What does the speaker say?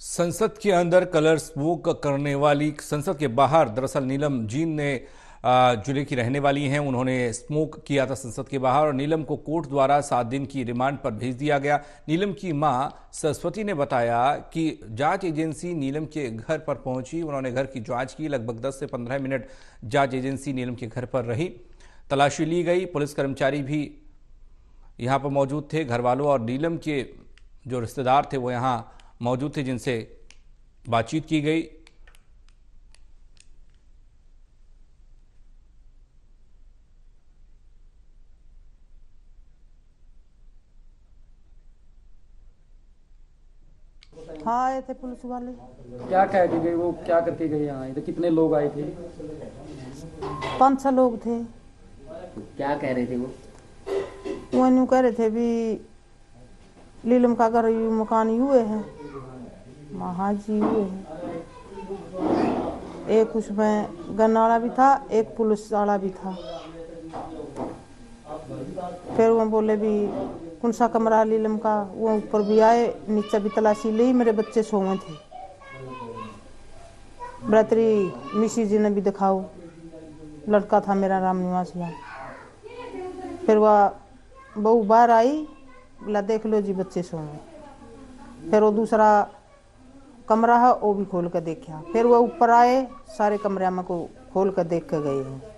संसद के अंदर कलर स्मोक करने वाली, संसद के बाहर दरअसल नीलम जीन ने ज़िले की रहने वाली हैं। उन्होंने स्मोक किया था संसद के बाहर और नीलम को कोर्ट द्वारा सात दिन की रिमांड पर भेज दिया गया। नीलम की माँ सरस्वती ने बताया कि जाँच एजेंसी नीलम के घर पर पहुँची। उन्होंने घर की जाँच की। लगभग 10 से 15 मिनट जाँच एजेंसी नीलम के घर पर रही। तलाशी ली गई। पुलिस कर्मचारी भी यहाँ पर मौजूद थे। घर वालों और नीलम के जो रिश्तेदार थे वो यहाँ मौजूद थे जिनसे बातचीत की गई। हाँ आए थे पुलिस वाले। क्या कह के गए वो क्या करके गए यहाँ? इधर कितने लोग आए थे? पाँच छह लोग थे। क्या कह रहे थे वो? वो कह रहे थे भी लीलम का घर यू मकान हुए हैं। महाजी हुए एक उसमें गन वाला भी था, एक पुलिस वाला भी था। फिर वो बोले भी कौन सा कमरा लीलम का वो ऊपर भी आए, नीचे भी तलाशी ली, मेरे बच्चे सोए थे। बरातरी मिसी जी ने भी दिखाओ, लड़का था मेरा राम निवासिया फिर वह बहू बाहर आई, बोला, देख लो जी, बच्चे सोए फिर वो दूसरा कमरा है, वो भी खोल कर देखा फिर वो ऊपर आए, सारे कमरे में को खोल कर देख के गए हैं।